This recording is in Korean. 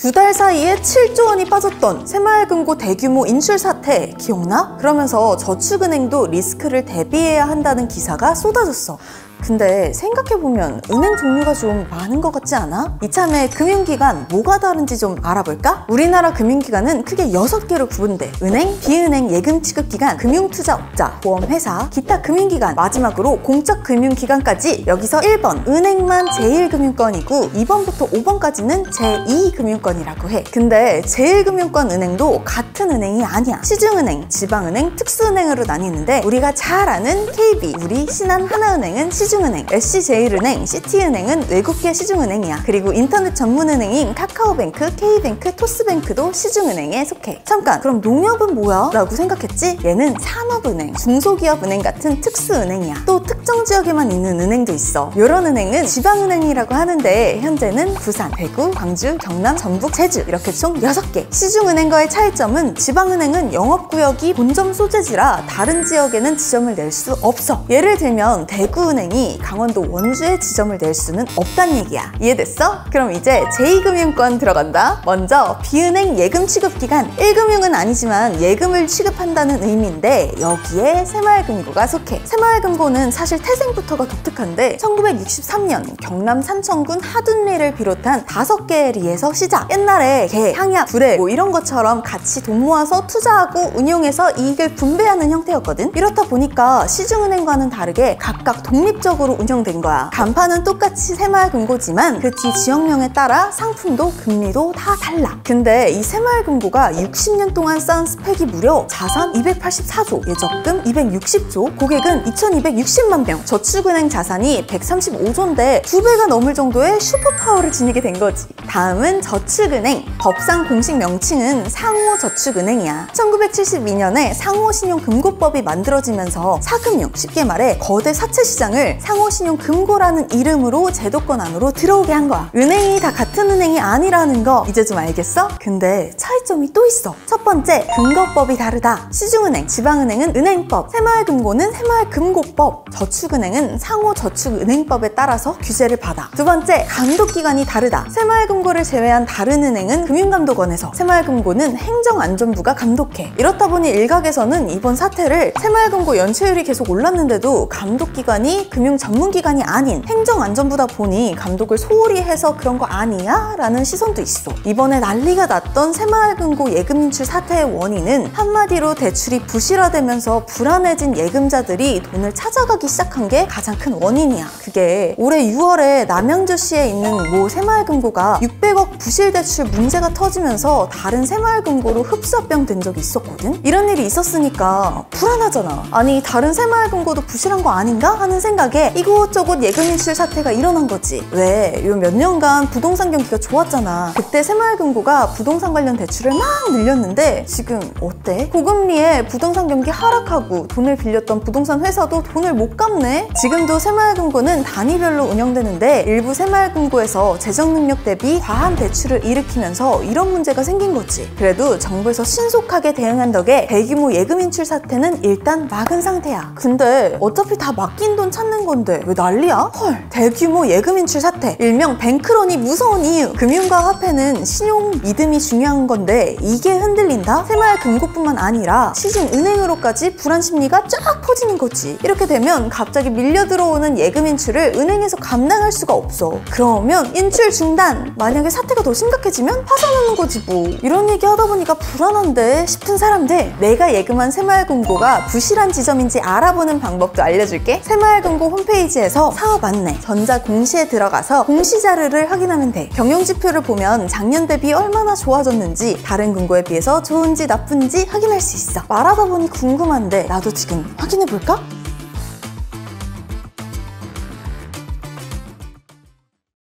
두 달 사이에 7조 원이 빠졌던 새마을금고 대규모 인출 사태 기억나? 그러면서 저축은행도 리스크를 대비해야 한다는 기사가 쏟아졌어. 근데 생각해보면 은행 종류가 좀 많은 것 같지 않아? 이참에 금융기관 뭐가 다른지 좀 알아볼까? 우리나라 금융기관은 크게 6개로 구분돼 은행, 비은행, 예금취급기관, 금융투자업자, 보험회사, 기타 금융기관 마지막으로 공적금융기관까지 여기서 1번 은행만 제1금융권이고 2번부터 5번까지는 제2금융권 이라고 해 근데 제1금융권 은행도 같은 은행이 아니야 시중은행, 지방은행, 특수은행으로 나뉘는데 우리가 잘 아는 KB, 우리 신한 하나은행은 시중 시중은행, SC제일은행, 시티은행은 외국계 시중은행이야. 그리고 인터넷 전문은행인 카카오뱅크, K뱅크, 토스뱅크도 시중은행에 속해. 잠깐, 그럼 농협은 뭐야? 라고 생각했지? 얘는 산업은행, 중소기업은행 같은 특수은행이야. 또 특정 지역에만 있는 은행도 있어. 이런 은행은 지방은행이라고 하는데 현재는 부산, 대구, 광주, 경남, 전 북, 제주 이렇게 총 6개. 시중은행과의 차이점은 지방은행은 영업구역이 본점 소재지라 다른 지역에는 지점을 낼 수 없어. 예를 들면 대구은행이 강원도 원주에 지점을 낼 수는 없단 얘기야. 이해됐어? 그럼 이제 제2금융권 들어간다. 먼저 비은행 예금 취급 기간 1금융은 아니지만 예금을 취급한다는 의미인데 여기에 새마을금고가 속해. 새마을금고는 사실 태생부터가 독특한데 1963년 경남 산청군 하둔리를 비롯한 다섯 개의 리에서 시작. 옛날에 개, 향약, 두레 뭐 이런 것처럼 같이 돈 모아서 투자하고 운용해서 이익을 분배하는 형태였거든. 이렇다 보니까 시중은행과는 다르게 각각 독립적 독립적으로 운영된 거야. 간판은 똑같이 새마을금고지만 그 뒤 지역명에 따라 상품도 금리도 다 달라. 근데 이 새마을금고가 60년 동안 쌓은 스펙이 무려 자산 284조, 예적금 260조, 고객은 2260만 명, 저축은행 자산이 135조인데 두 배가 넘을 정도의 슈퍼파워를 지니게 된 거지. 다음은 저축 은행. 법상 공식 명칭은 상호저축은행이야. 1972년에 상호신용금고법이 만들어지면서 사금융, 쉽게 말해 거대 사채 시장을 상호신용금고라는 이름으로 제도권 안으로 들어오게 한 거야. 은행이 다 같은 은행이 아니라는 거 이제 좀 알겠어? 근데 차이점이 또 있어. 첫 번째, 금거법이 다르다. 시중은행, 지방은행은 은행법, 새마을금고는 새마을금고법, 저축은행은 상호저축은행법에 따라서 규제를 받아. 두 번째, 감독기관이 다르다. 새마을금고를 제외한 다른 은행은 금융감독원에서, 새마을금고는 행정안전부가 감독해. 이렇다 보니 일각에서는 이번 사태를 새마을금고 연체율이 계속 올랐는데도 감독기관이 금융 금융 전문기관이 아닌 행정안전부다 보니 감독을 소홀히 해서 그런 거 아니야? 라는 시선도 있어. 이번에 난리가 났던 새마을금고 예금 인출 사태의 원인은 한마디로 대출이 부실화되면서 불안해진 예금자들이 돈을 찾아가기 시작한 게 가장 큰 원인이야. 그게 올해 6월에 남양주시에 있는 모 새마을금고가 600억 부실 대출 문제가 터지면서 다른 새마을금고로 흡수합병 된 적이 있었거든? 이런 일이 있었으니까 불안하잖아. 아니 다른 새마을금고도 부실한 거 아닌가? 하는 생각에 이곳저곳 예금 인출 사태가 일어난 거지. 왜? 요 몇 년간 부동산 경기가 좋았잖아. 그때 새마을금고가 부동산 관련 대출을 막 늘렸는데 지금 어때? 고금리에 부동산 경기 하락하고 돈을 빌렸던 부동산 회사도 돈을 못 갚네? 지금도 새마을금고는 단위별로 운영되는데 일부 새마을금고에서 재정 능력 대비 과한 대출을 일으키면서 이런 문제가 생긴 거지. 그래도 정부에서 신속하게 대응한 덕에 대규모 예금 인출 사태는 일단 막은 상태야. 근데 어차피 다 맡긴 돈 찾는 거 건데 왜 난리야? 헐 대규모 예금 인출 사태 일명 뱅크론이 무서운 이유 금융과 화폐는 신용 믿음이 중요한 건데 이게 흔들린다? 새마을 금고뿐만 아니라 시중 은행으로까지 불안 심리가 쫙 퍼지는 거지 이렇게 되면 갑자기 밀려 들어오는 예금 인출을 은행에서 감당할 수가 없어 그러면 인출 중단 만약에 사태가 더 심각 해지면 파산하는 거지 뭐 이런 얘기 하다 보니까 불안한데 싶은 사람들 내가 예금한 새마을금고가 부실한 지점인지 알아보는 방법도 알려줄게 새마을금고 홈 홈페이지에서 사업 안내, 전자 공시에 들어가서 공시 자료를 확인하면 돼. 경영 지표를 보면 작년 대비 얼마나 좋아졌는지 다른 금고에 비해서 좋은지 나쁜지 확인할 수 있어. 말하다 보니 궁금한데 나도 지금 확인해 볼까?